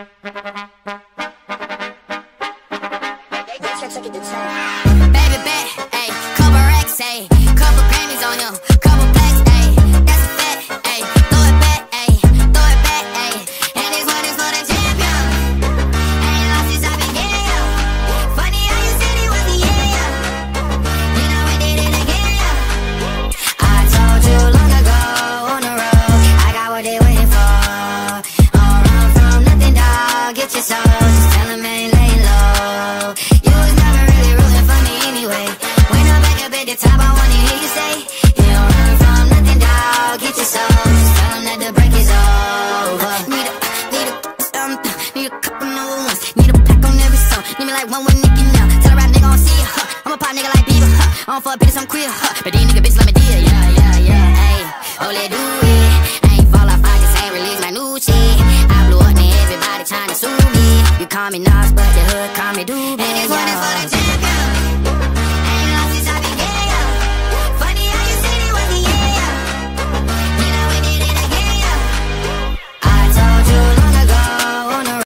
Baby, bet, ayy, cover X, ayy, couple Grammys on him. your Just tell I ain't laying low You was never really rooting for me anyway When I'm back up at the top, I wanna hear you say You don't from nothing, dog. get your soul Just that the break is over Need a, need a, um, need a couple new ones Need a pack on every song, need me like one with Nicki now Tell a rap nigga I don't see you, huh. I'm a pop nigga like Bieber, huh. I don't fuck bitches, I'm queer, huh. But these nigga bitches let me, deal. yeah call me Nas, but the hood call me Doobie. And it's what it's what